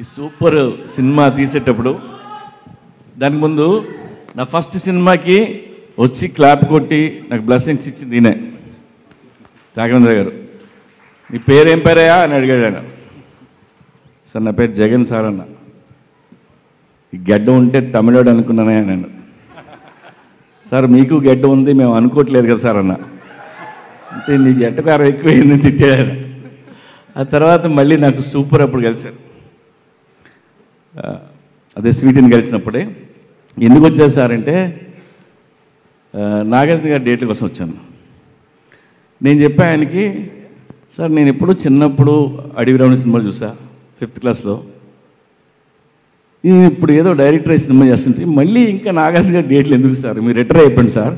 ఈ super cinema తీసేటప్పుడు దానికి ముందు నా ఫస్ట్ సినిమాకి వచ్చి క్లాప్ కొట్టి నాకు బ్లెస్సింగ్స్ ఇచ్చింది ఈయనే. రాఘవేంద్ర గారు. నీ పేరేం పేరయ్యా అని అడిగాడు ఆయన. సార్ నా పేరు జగన్ సార్ అన్న. ఈ గడ్డ ఉంటే తమిళోడు అనుకున్నానే నేను. సార్ మీకు గడ్డ ఉంది మేము అనుకోవట్లేదు కదా సార్ అన్న. అంటే నీ గడ్డకారం ఎక్కువైంది తిట్టాడు ఆ తర్వాత మళ్ళీ నాకు సూపర్ అప్పుడు కలిశారు. అదే స్వీట్ని కలిసినప్పుడే ఎందుకు వచ్చేసారంటే సార్ నాగార్జున గారి డేట్ల కోసం వచ్చాను. నేను చెప్పా ఆయనకి సార్ నేను ఎప్పుడు చిన్నప్పుడు అడవి రావణ సినిమాలు చూసా ఫిఫ్త్ క్లాస్లో. నేను ఇప్పుడు ఏదో డైరెక్టర్ అయ్యి సినిమా చేస్తుంటే మళ్ళీ ఇంకా నాగార్జున గారి డేట్లు ఎందుకు సార్? మీరు రిటైర్ అయిపోయింది సార్.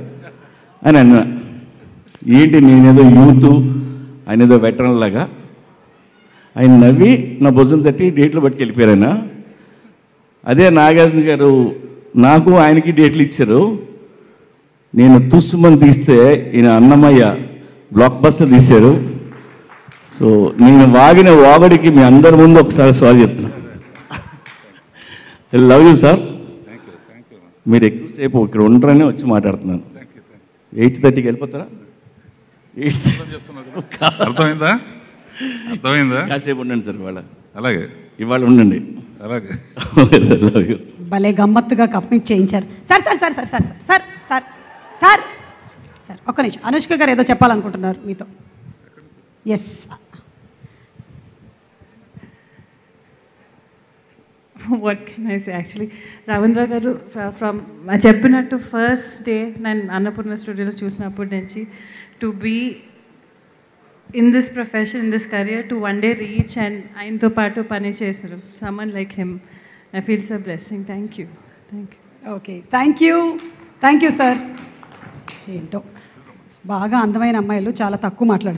అని అన్నా. ఏంటి నేనేదో యూత్ ఆయన ఏదో వెటరన్ లాగా. ఆయన నవ్వి నా భుజం తట్టి డేట్లు బట్టి వెళ్ళిపోయారు ఆయన. అదే నాగార్జున గారు నాకు ఆయనకి డేట్లు ఇచ్చారు. నేను తుస్సుమని తీస్తే ఈయన అన్నమయ్య బ్లాక్ బస్టర్ తీశారు. సో నేను వాగిన వాగడికి మీ అందరి ముందు ఒకసారి సారీ చెప్తున్నాను లవ్ యూ సార్ మీరు ఎక్కువసేపు ఇక్కడ ఉండరని వచ్చి మాట్లాడుతున్నాను. ఎయిట్ థర్టీకి వెళ్ళిపోతారా? ఎయిట్ అర్థమైందా? అర్థమైందా? కాసేపు ఉండండి సార్ ఇవాళ. అలాగే. ఇవాళ ఉండండి. అలాగే ఓకే సార్ లవ్ యూ భలే గమ్మత్తుగా కప్పింగ్ చేయించారు sir sir sir sir sir sir sir sir sir ఒక్క నిమిషం అనుష్క గారు ఏదో చెప్పాలనుకుంటున్నారు మీతో yes what can I say actually Ravindra garu from చెప్పినట్టు ఫస్ట్ డే నేను అన్నపూర్ణ స్టూడియోలో చూసినప్పటి నుంచి to be in this profession in this career to one day reach and ఆయనతో పాటు పని చేశారు someone like him I feels a blessing thank you thank you okay thank you thank you sir ఏంటో? బాగా అందమైన అమ్మాయిలు చాలా తక్కువ మాట్లాడుతారు